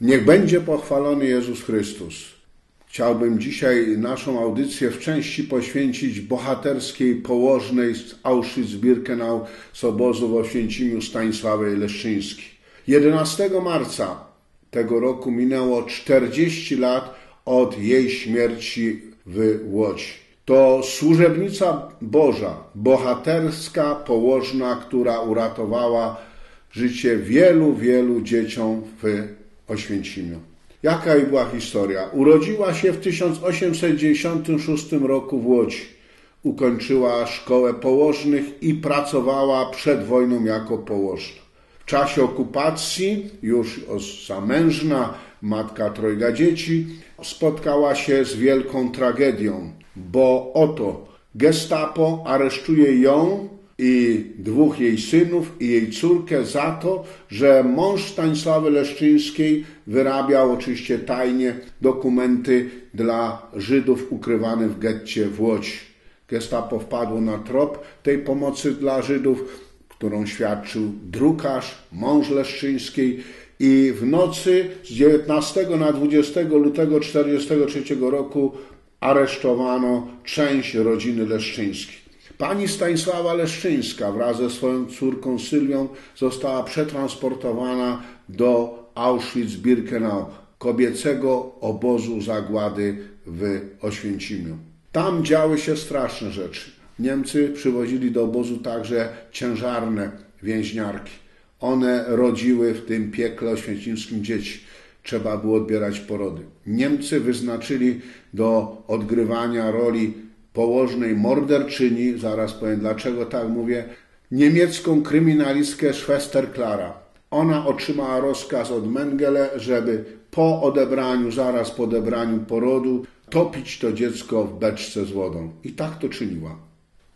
Niech będzie pochwalony Jezus Chrystus. Chciałbym dzisiaj naszą audycję w części poświęcić bohaterskiej położnej z Auschwitz-Birkenau z obozu w Oświęcimiu Stanisławej Leszczyńskiej. 11 marca tego roku minęło 40 lat od jej śmierci w Łodzi. To służebnica Boża, bohaterska położna, która uratowała życie wielu, wielu dzieciom w Oświęcimiu. Jaka jej była historia? Urodziła się w 1896 roku w Łodzi. Ukończyła szkołę położnych i pracowała przed wojną jako położna. W czasie okupacji, już zamężna, matka trojga dzieci, spotkała się z wielką tragedią, bo oto gestapo aresztuje ją i dwóch jej synów i jej córkę za to, że mąż Stanisławy Leszczyńskiej wyrabiał oczywiście tajnie dokumenty dla Żydów ukrywane w getcie w Łodzi. Gestapo wpadło na trop tej pomocy dla Żydów, którą świadczył drukarz, mąż Leszczyńskiej i w nocy z 19 na 20 lutego 1943 roku aresztowano część rodziny Leszczyńskiej. Pani Stanisława Leszczyńska wraz ze swoją córką Sylwią została przetransportowana do Auschwitz-Birkenau, kobiecego obozu zagłady w Oświęcimiu. Tam działy się straszne rzeczy. Niemcy przywozili do obozu także ciężarne więźniarki. One rodziły w tym piekle oświęcimskim dzieci. Trzeba było odbierać porody. Niemcy wyznaczyli do odgrywania roli położnej morderczyni, zaraz powiem dlaczego tak mówię, niemiecką kryminalistkę Schwester Klara. Ona otrzymała rozkaz od Mengele, żeby po odebraniu, zaraz po odebraniu porodu, topić to dziecko w beczce z wodą. I tak to czyniła.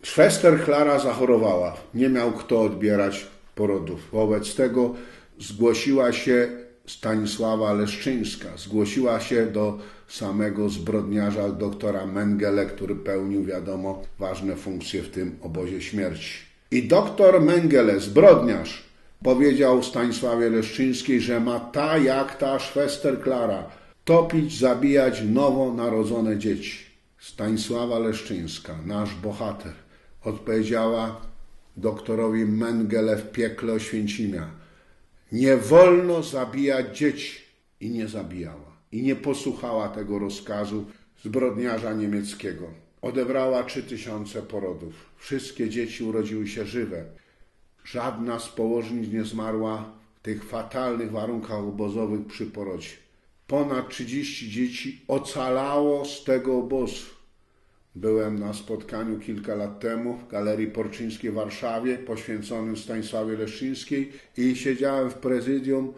Schwester Klara zachorowała. Nie miał kto odbierać porodów. Wobec tego zgłosiła się Stanisława Leszczyńska. Zgłosiła się do samego zbrodniarza doktora Mengele, który pełnił, wiadomo, ważne funkcje w tym obozie śmierci. I doktor Mengele, zbrodniarz, powiedział Stanisławie Leszczyńskiej, że ma ta jak ta Schwester Klara topić, zabijać nowonarodzone dzieci. Stanisława Leszczyńska, nasz bohater, odpowiedziała doktorowi Mengele w piekle Oświęcimia. Nie wolno zabijać dzieci i nie zabijała i nie posłuchała tego rozkazu zbrodniarza niemieckiego. Odebrała trzy tysiące porodów. Wszystkie dzieci urodziły się żywe. Żadna z położnic nie zmarła w tych fatalnych warunkach obozowych przy porodzie. Ponad 30 dzieci ocalało z tego obozu. Byłem na spotkaniu kilka lat temu w Galerii Porczyńskiej w Warszawie poświęconym Stanisławie Leszczyńskiej i siedziałem w prezydium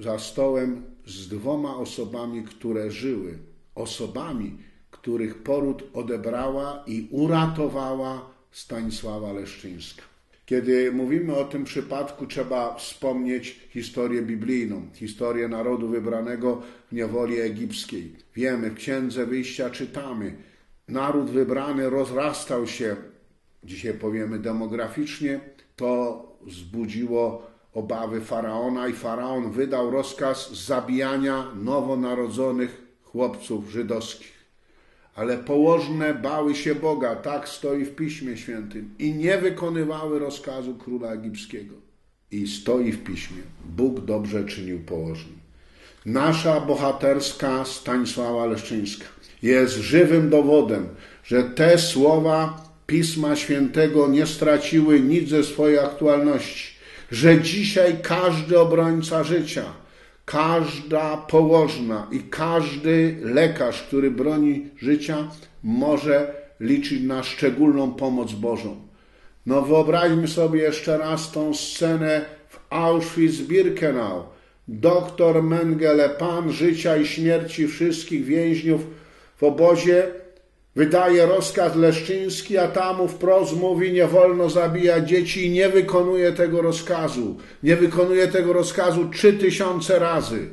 za stołem z dwoma osobami, które żyły, osobami, których poród odebrała i uratowała Stanisława Leszczyńska. Kiedy mówimy o tym przypadku, trzeba wspomnieć historię biblijną, historię narodu wybranego w niewoli egipskiej. Wiemy, w Księdze Wyjścia czytamy, naród wybrany rozrastał się, dzisiaj powiemy demograficznie, to wzbudziło obawy faraona i faraon wydał rozkaz zabijania nowonarodzonych chłopców żydowskich. Ale położne bały się Boga, tak stoi w Piśmie Świętym, i nie wykonywały rozkazu króla egipskiego. I stoi w Piśmie, Bóg dobrze czynił położnym. Nasza bohaterska Stanisława Leszczyńska jest żywym dowodem, że te słowa Pisma Świętego nie straciły nic ze swojej aktualności że dzisiaj każdy obrońca życia, każda położna i każdy lekarz, który broni życia, może liczyć na szczególną pomoc Bożą. No wyobraźmy sobie jeszcze raz tą scenę w Auschwitz-Birkenau. Doktor Mengele, pan życia i śmierci wszystkich więźniów w obozie, Wydaje rozkaz leszczyński, a tam wprost mówi, nie wolno zabijać dzieci i nie wykonuje tego rozkazu. Nie wykonuje tego rozkazu trzy tysiące razy.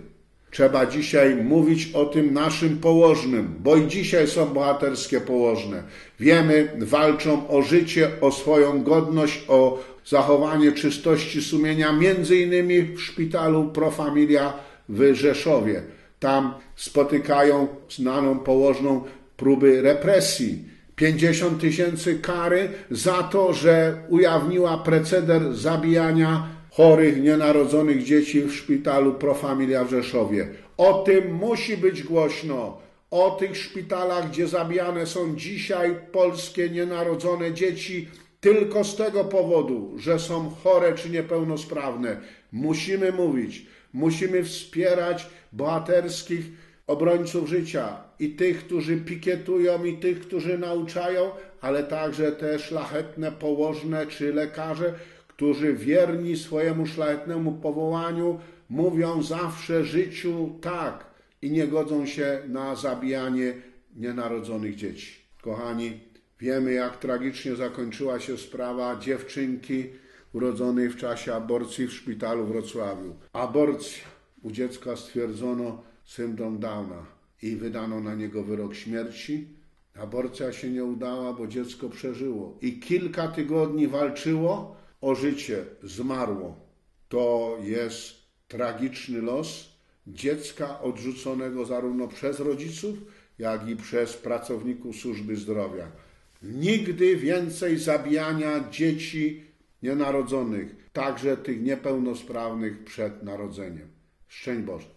Trzeba dzisiaj mówić o tym naszym położnym, bo i dzisiaj są bohaterskie położne. Wiemy, walczą o życie, o swoją godność, o zachowanie czystości sumienia, między innymi w szpitalu Profamilia w Rzeszowie. Tam spotykają znaną położną próby represji. 50 tysięcy kary za to, że ujawniła preceder zabijania chorych, nienarodzonych dzieci w szpitalu Profamilia w Rzeszowie. O tym musi być głośno. O tych szpitalach, gdzie zabijane są dzisiaj polskie nienarodzone dzieci tylko z tego powodu, że są chore czy niepełnosprawne. Musimy mówić, musimy wspierać bohaterskich obrońców życia i tych, którzy pikietują, i tych, którzy nauczają, ale także te szlachetne położne czy lekarze, którzy wierni swojemu szlachetnemu powołaniu mówią zawsze życiu tak i nie godzą się na zabijanie nienarodzonych dzieci. Kochani, wiemy jak tragicznie zakończyła się sprawa dziewczynki urodzonej w czasie aborcji w szpitalu w Wrocławiu. Aborcja. U dziecka stwierdzono syndrom Downa i wydano na niego wyrok śmierci. Aborcja się nie udała, bo dziecko przeżyło i kilka tygodni walczyło o życie, zmarło. To jest tragiczny los dziecka odrzuconego zarówno przez rodziców, jak i przez pracowników służby zdrowia. Nigdy więcej zabijania dzieci nienarodzonych, także tych niepełnosprawnych przed narodzeniem. Szczęść Boże.